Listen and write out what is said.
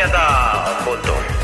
참여다. 보통 뭐